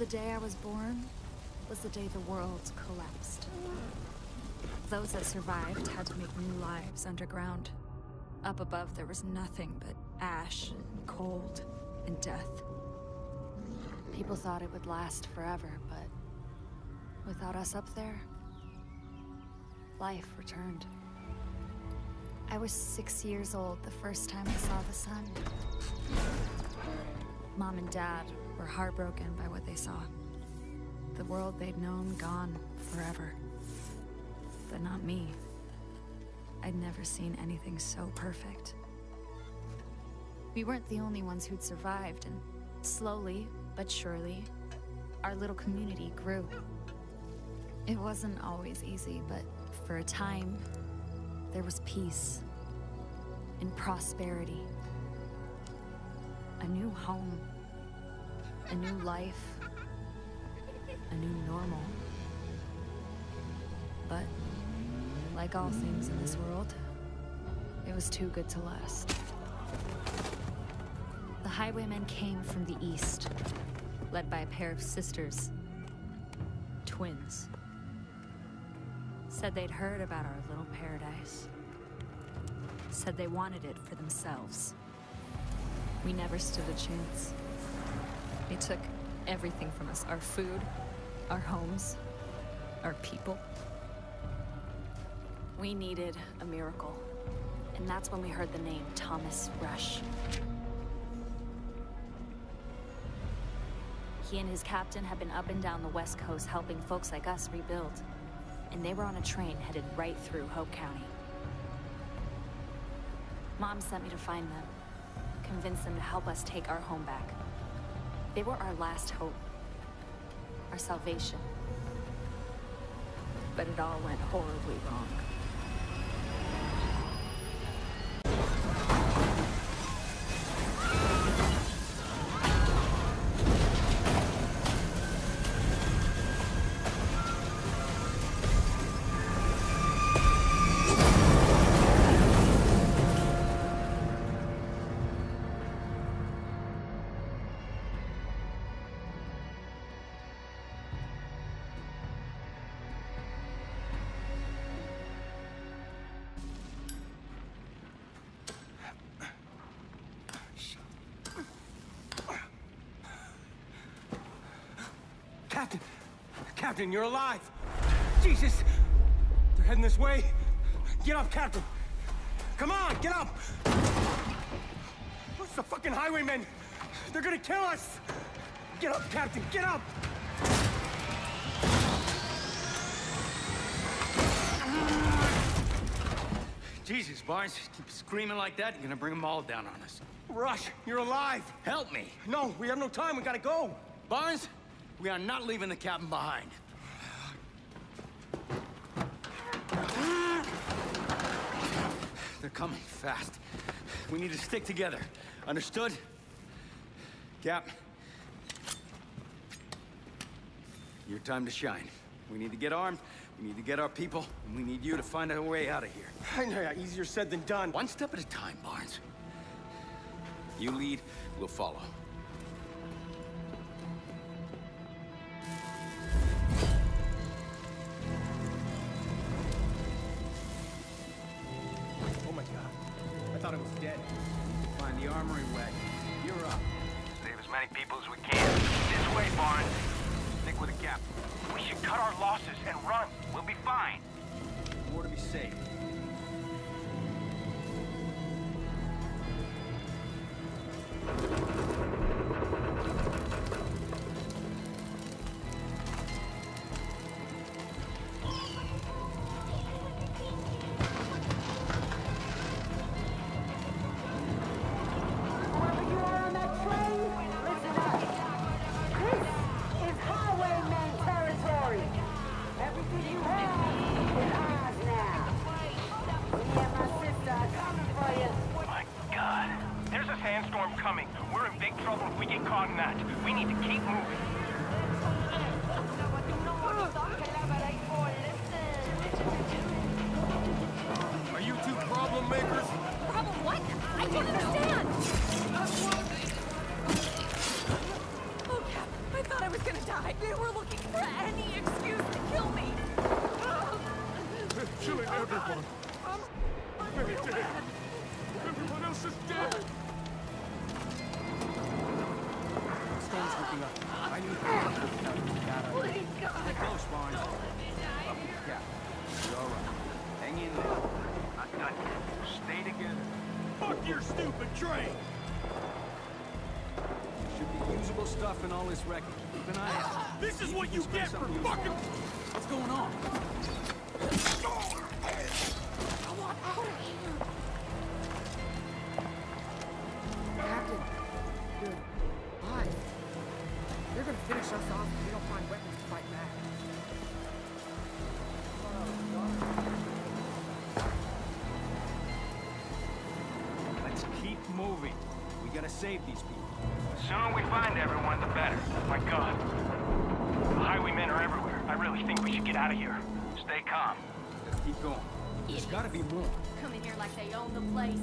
the day I was born was the day the world collapsed. Those that survived had to make new lives underground. Up above, there was nothing but ash and cold and death. People thought it would last forever, but without us up there, life returned. I was six years old the first time I saw the sun. Mom and Dad were heartbroken by what they saw. The world they'd known gone forever. But not me. I'd never seen anything so perfect. We weren't the only ones who'd survived, and slowly, but surely, our little community grew. It wasn't always easy, but for a time, there was peace and prosperity. A new home, a new life, a new normal. But, like all things in this world, it was too good to last. The highwaymen came from the east, led by a pair of sisters. Twins. Said they'd heard about our little paradise. Said they wanted it for themselves. We never stood a chance. They took everything from us our food, our homes, our people. We needed a miracle. And that's when we heard the name Thomas Rush. He and his captain had been up and down the West Coast helping folks like us rebuild. And they were on a train headed right through Hope County. Mom sent me to find them, convince them to help us take our home back. They were our last hope, our salvation. But it all went horribly wrong. Captain! Captain, you're alive! Jesus! They're heading this way. Get up, Captain! Come on, get up! What's the fucking highwaymen? They're gonna kill us! Get up, Captain, get up! Jesus, Barnes, keep screaming like that, you're gonna bring them all down on us. Rush, you're alive! Help me! No, we have no time, we gotta go! Barnes, we are not leaving the cabin behind. They're coming fast. We need to stick together. Understood? Cap. Your time to shine. We need to get armed, we need to get our people, and we need you to find a way out of here. I know, easier said than done. One step at a time, Barnes. You lead, we'll follow. Thought it was dead. Find the armory wagon. You're up. Save as many people as we can. This way, Barnes. Stick with the captain. We should cut our losses and run. We'll be fine. More to be safe. trouble if we get caught in that. We need to keep moving. Are you two problem makers? Problem what? I don't understand! Oh, Cap, I thought I was gonna die. They were looking for any excuse to kill me. They're killing everyone. They're dead. Everyone else is dead. Storm's looking up. I need to get out of here. Stay close, Barnes. Up with the cap. You're all right. Hang in there. Not done yet. Stay together. Fuck your stupid train! Should be usable stuff in all this wreckage. Keep an eye out. This is what you get for fucking... What's going on? Save these people. The sooner we find everyone, the better. My God. The highwaymen are everywhere. I really think we should get out of here. Stay calm. Let's keep going. There's gotta be more. Come in here like they own the place.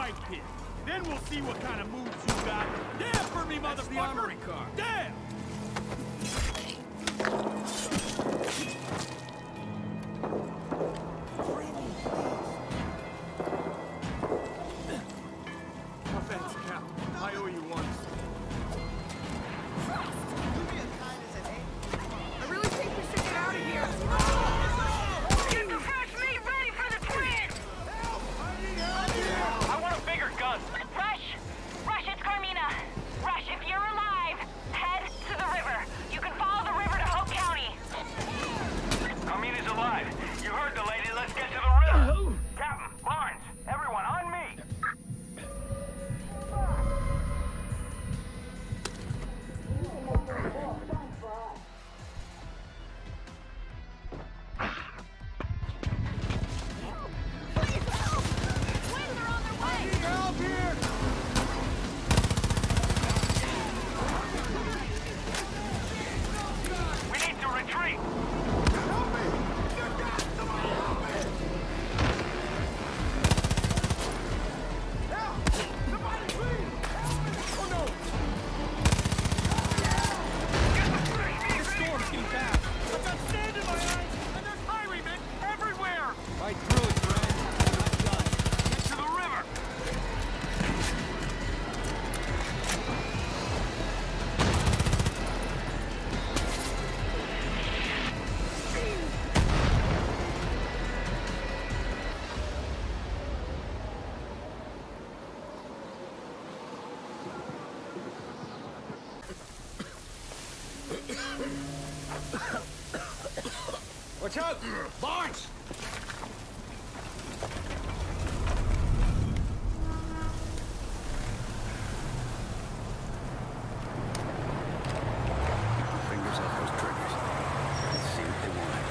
Fight pit. Then we'll see what kind of moves you got. Dance for me, motherfucker! the Watch out! Barnes! Keep your fingers off those triggers. Let's see what they want.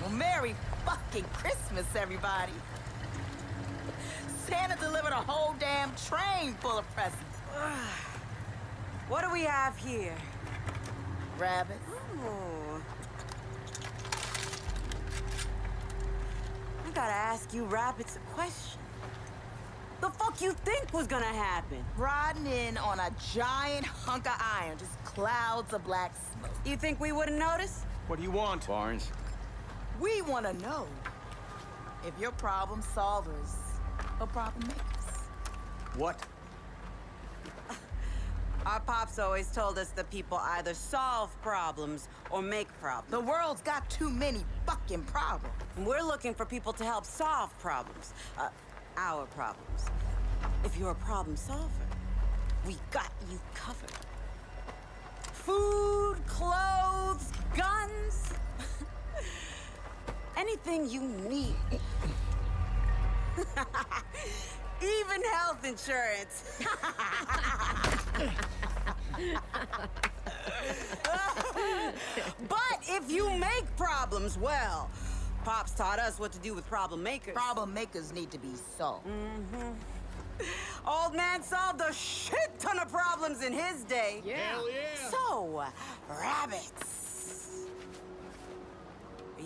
Well, Merry fucking Christmas, everybody. Santa delivered a whole damn train full of presents. What do we have here? Rabbits. Ooh. I gotta ask you rabbits a question. The fuck you think was gonna happen? Riding in on a giant hunk of iron, just clouds of black smoke. You think we wouldn't notice? What do you want? Barnes, We want to know if you're problem solvers or problem makers. what? Our pops always told us that people either solve problems or make problems. The world's got too many fucking problems. And we're looking for people to help solve problems. Uh, our problems. If you're a problem solver, we got you covered. Anything you need. Even health insurance. but if you make problems, well, Pops taught us what to do with problem makers. Problem makers need to be solved. Mm-hmm. Old man solved a shit ton of problems in his day. Yeah. Hell yeah. So, rabbits.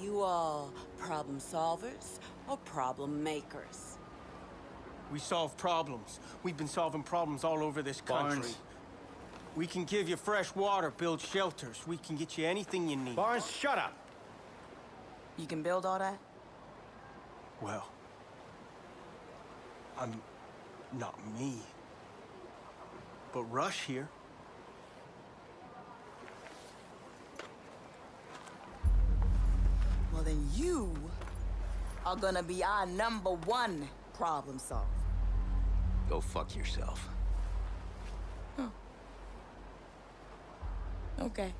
Are you all problem solvers or problem makers? We solve problems. We've been solving problems all over this country. Barnes. We can give you fresh water, build shelters. We can get you anything you need. Barnes, shut up. You can build all that? Well, I'm not me. But Rush here. Well, then you are gonna be our number one problem solver. Go fuck yourself. Okay.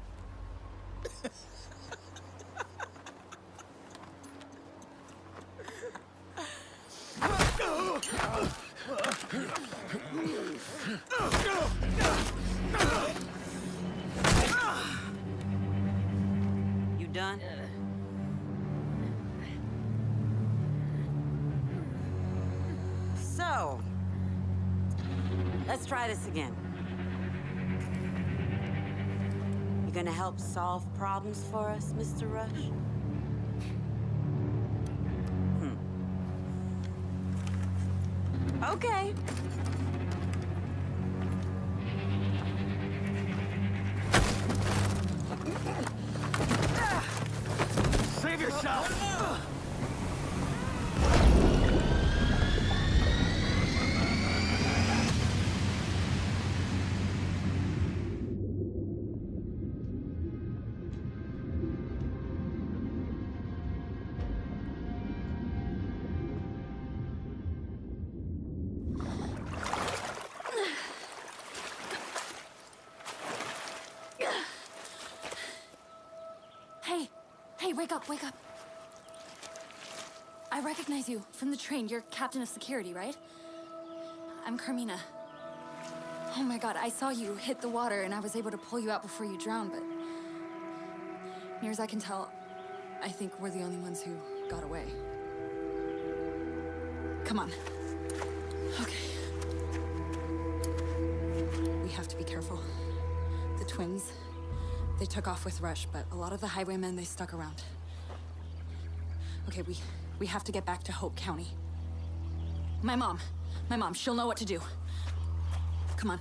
You done? Let's try this again. You gonna help solve problems for us, Mr. Rush? Hmm. Okay. Hey, wake up, wake up. I recognize you from the train. You're captain of security, right? I'm Carmina. Oh my god, I saw you hit the water and I was able to pull you out before you drowned, but. Near as I can tell, I think we're the only ones who got away. Come on. Okay. We have to be careful. The twins, they took off with Rush, but a lot of the highwaymen, they stuck around. Okay, we, we have to get back to Hope County. My mom, my mom, she'll know what to do. Come on.